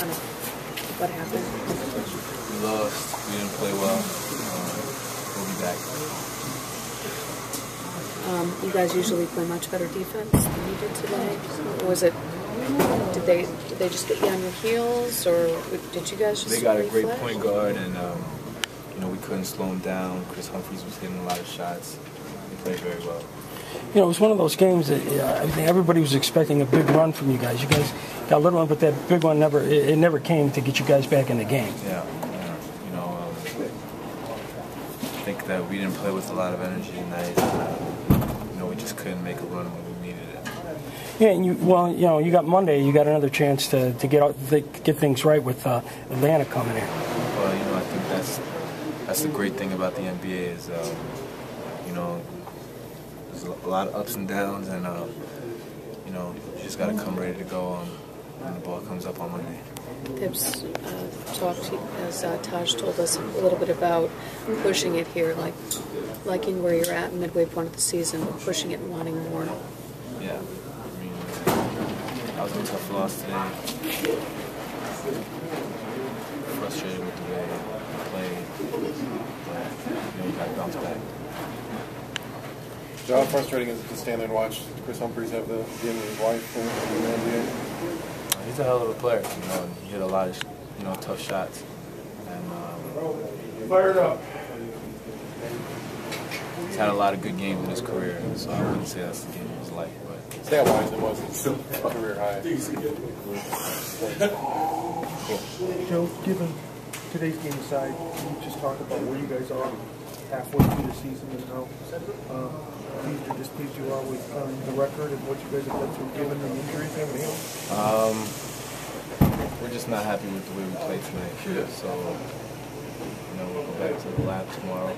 kind of what happened? We lost. We didn't play well. Um, we'll be back. Um, you guys usually play much better defense than you did today. Or was it? Did they did they just get you on your heels, or did you guys just? They got a great point guard, and um, you know we couldn't slow him down. Kris Humphries was hitting a lot of shots. He played very well. You know, it was one of those games that uh, I think everybody was expecting a big run from you guys. You guys got a little one, but that big one never it, it never came to get you guys back in the game. Yeah, yeah. You know, um, I think that we didn't play with a lot of energy tonight. Uh, you know, we just couldn't make a run when we needed it. Yeah, and you well, you know, you got Monday. You got another chance to, to get out, to get things right with uh, Atlanta coming in. Well, you know, I think that's that's the great thing about the NBA is, um, you know, there's a lot of ups and downs, and uh, you know, you just got to come ready to go um, when the ball comes up on Monday. Pips uh, talked, as uh, Taj told us, a little bit about pushing it here, like liking where you're at midway point of the season, but pushing it and wanting more. Yeah, I mean, that was a tough loss today. Frustrated with the way we played, but you know, you got to bounce back. So how frustrating is it to stand there and watch Kris Humphries have the game of his life in in the NBA? He's a hell of a player, you know, and he hit a lot of, you know, tough shots. And um, Fired up. he's had a lot of good games in his career, so I wouldn't say that's the game of his life. But Stat-wise, it wasn't still career high. Jo, given today's game aside, can you just talk about where you guys are halfway through the season and how um, pleased or displeased you are with um, the record and what you guys have done through given the injuries and everything else? um, we're just not happy with the way we played tonight. So, you know, we'll go back to the lab tomorrow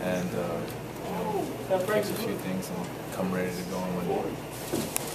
and, uh, you know, fix a few things and come ready to go on Monday.